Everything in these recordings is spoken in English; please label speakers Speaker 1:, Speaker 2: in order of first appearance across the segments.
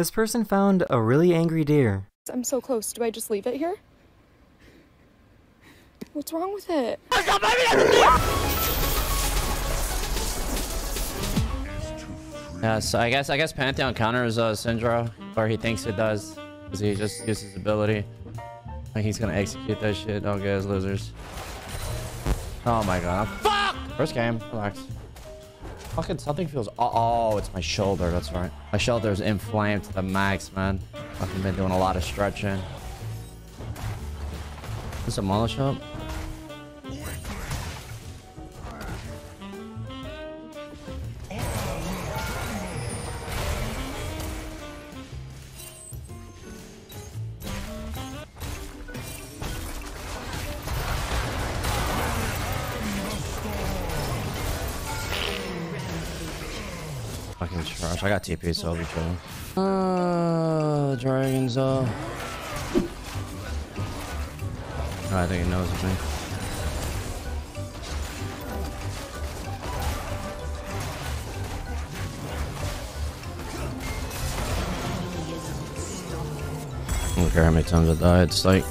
Speaker 1: This person found a really angry deer.
Speaker 2: I'm so close. Do I just leave it here? What's wrong with it?
Speaker 3: Yeah, so I guess I guess Pantheon counters uh, Syndra, or he thinks it does, because he just uses his ability. Like he's gonna execute that shit. Oh, guys, losers. Oh my god. Fuck! First game. Relax. Fucking something feels. Oh, oh, it's my shoulder. That's right. My shoulder's inflamed to the max, man. Fucking been doing a lot of stretching. Is This a mono shop? Fucking trash. I got TP, so I'll be chilling. Uh, dragons, uh. Oh, I think he knows me. I don't care how many times I die, it's like...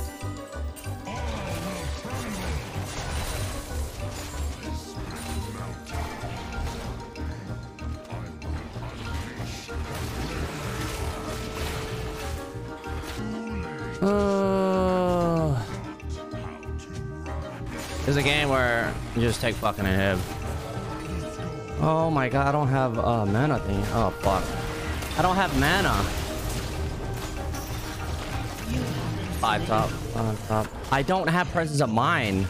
Speaker 3: There's a game where you just take fucking a hit. Oh my god, I don't have uh, mana thing. Oh fuck. I don't have mana. Five top. Five top. I don't have presence of mind.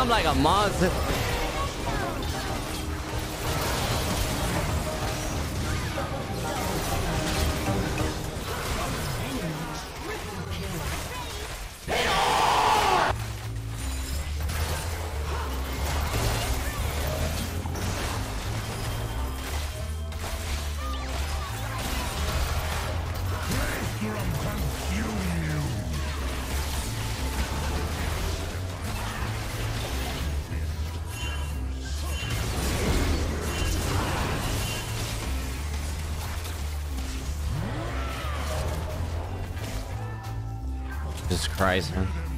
Speaker 3: I'm like a monster. Jesus Christ, man.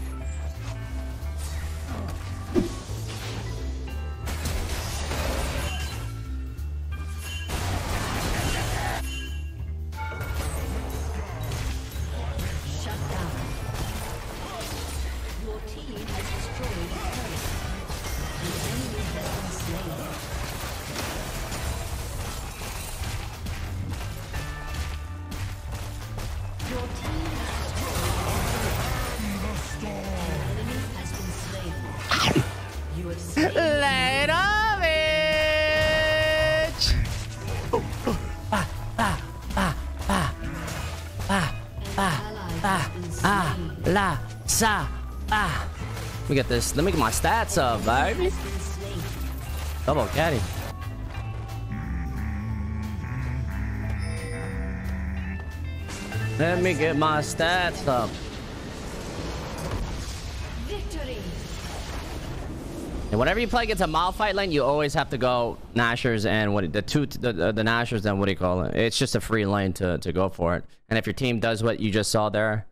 Speaker 4: You have slain
Speaker 3: Later, bitch! Ah, la, sa, ah. Let me get this. Let me get my stats up, baby. Double caddy. Let me get my stats up. And whenever you play against a Malphite lane, you always have to go Nashor's and what the two the, the, the Nashor's and what do you call it? It's just a free lane to, to go for it. And if your team does what you just saw there,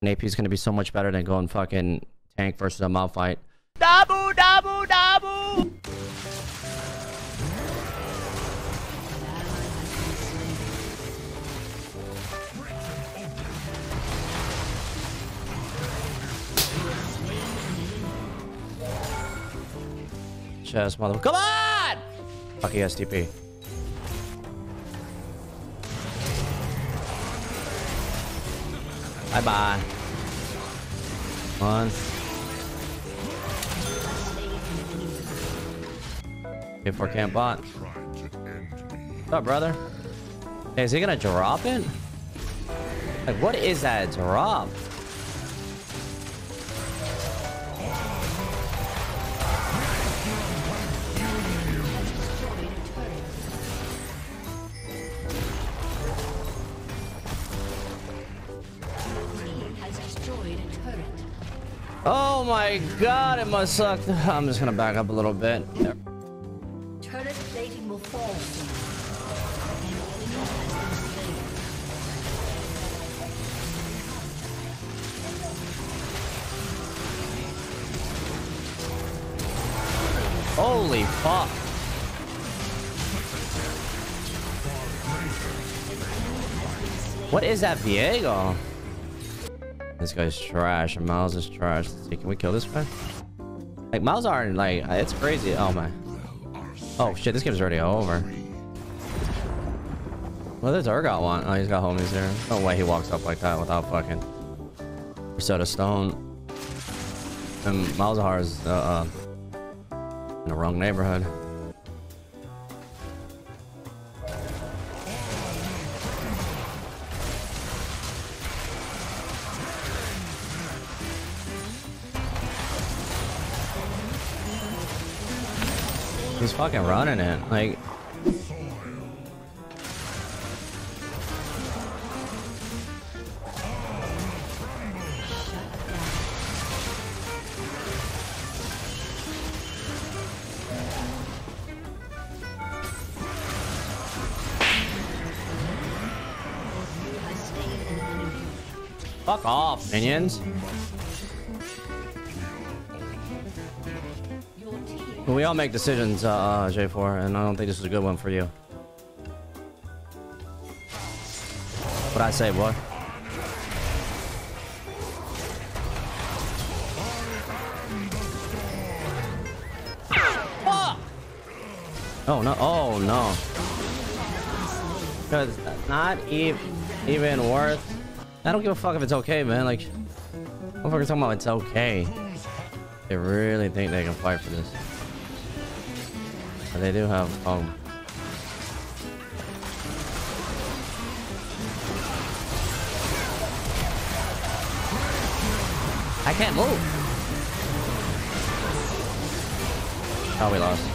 Speaker 3: an AP is gonna be so much better than going fucking tank versus a Malphite. Dabu dabu dabu. Chess mother. Come on! Fucking STP. Bye bye. One. Okay, for camp bot. What's up, brother? Hey, is he gonna drop it? Like, what is that drop? Oh my god, it must suck. I'm just gonna back up a little bit. There.
Speaker 4: Turret plating will fall soon. An enemy has been slain.
Speaker 3: Holy fuck. What is that Viego? This guy's trash Miles is trash. See, can we kill this guy? Like Miles aren't like it's crazy. Oh my. Oh shit, this game's already over. What does Urgot want? Oh, he's got homies there. No way he walks up like that without fucking Rosetta Stone. And Malzahar is uh, uh, in the wrong neighborhood. Fucking running it. Like, fuck off, minions. But we all make decisions, uh, uh, J4, and I don't think this is a good one for you. What I say, boy? Oh no! Oh no! Cause not even even worth. I don't give a fuck if it's okay, man. Like, motherfuckers talking about it's okay. They really think they can fight for this. But they do have um I can't move. Oh, we lost.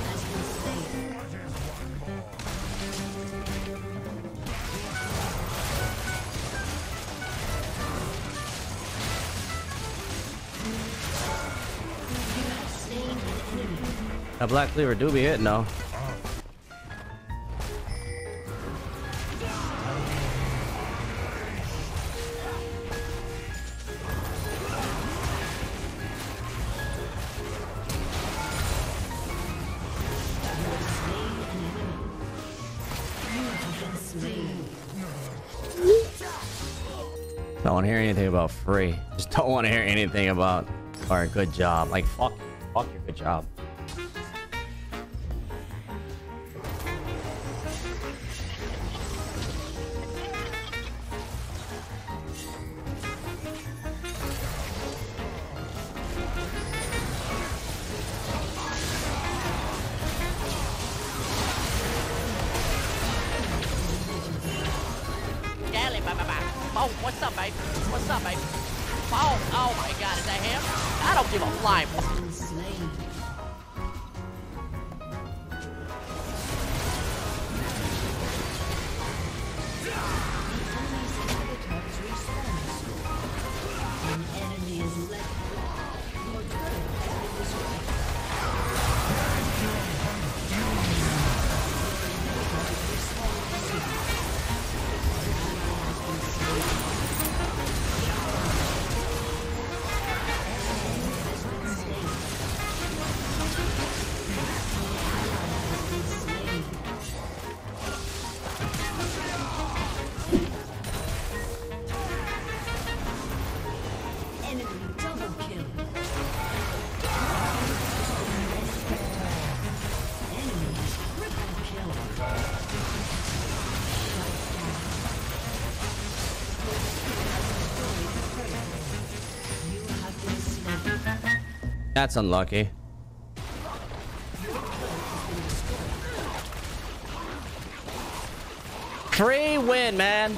Speaker 3: That black cleaver do be hitting though. Don't want to hear anything about free. Just don't want to hear anything about or good job. Like fuck, fuck your good job.
Speaker 5: What's up, babe? What's up, babe? Oh, oh my god, is that him? I don't give a flying
Speaker 3: That's unlucky. Free win, man.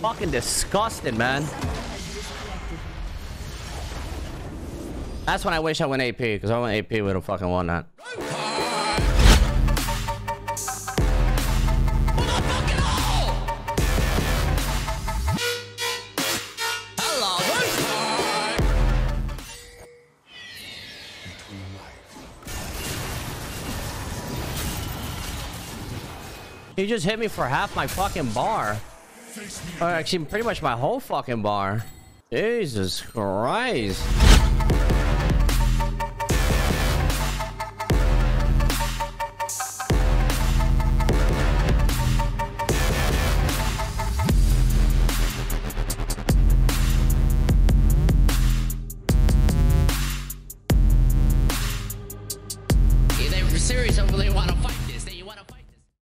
Speaker 3: Fucking disgusting, man. That's when I wish I went AP, because I went AP would have fucking won that. He just hit me for half my fucking bar. Or actually, pretty much my whole fucking bar. Jesus Christ.